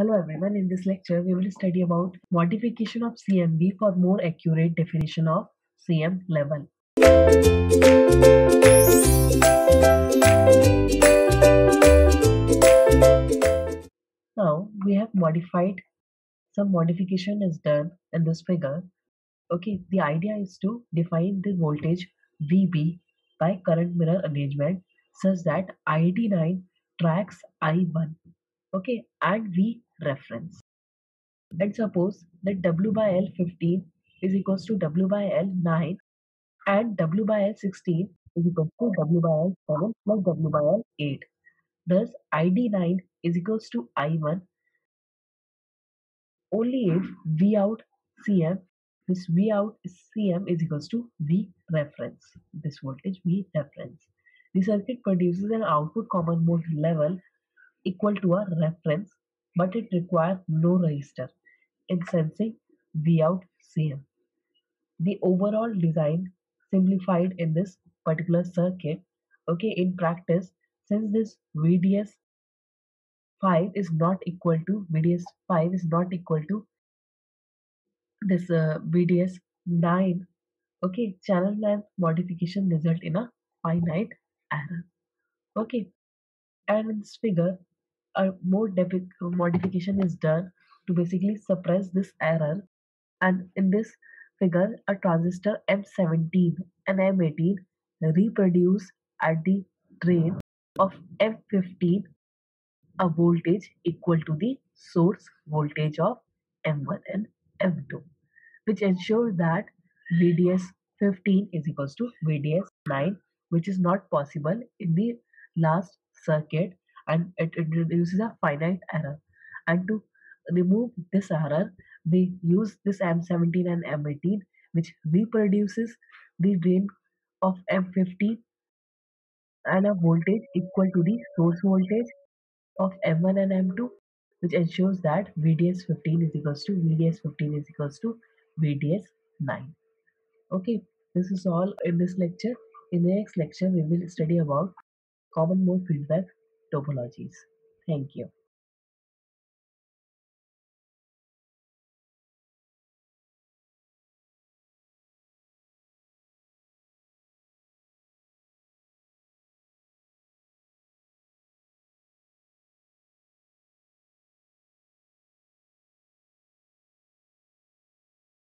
Hello everyone, in this lecture we will study about modification of CMFB for more accurate definition of CM level. Now we have modified, some modification is done in this figure. Okay, the idea is to define the voltage VB by current mirror arrangement such that ID9 tracks I1 okay and V reference. And suppose that W by L 15 is equals to W by L 9 and W by L 16 is equals to W by L 7 plus W by L 8 thus ID 9 is equals to I1 only if V out CM this V out CM is equals to V reference. This voltage V reference. The circuit produces an output common mode level equal to a reference but it requires no resistor in sensing Vout CM. The overall design simplified in this particular circuit. Okay, in practice, since this VDS 5 is not equal to VDS 5 is not equal to this uh, VDS 9 okay channel length modification result in a finite error okay and in this figure a more modification is done to basically suppress this error. And in this figure a transistor M17 and M18 reproduce at the drain of M15 a voltage equal to the source voltage of M1 and M2 which ensures that VDS 15 is equals to VDS 9 which is not possible in the last circuit and it introduces a finite error. And to remove this error we use this M17 and M18 which reproduces the drain of M15 and a voltage equal to the source voltage of M1 and M2 which ensures that VDS 15 is equals to VDS 15 is equals to VDS 9 okay this is all in this lecture. In the next lecture we will study about common mode feedback topologies. Thank you.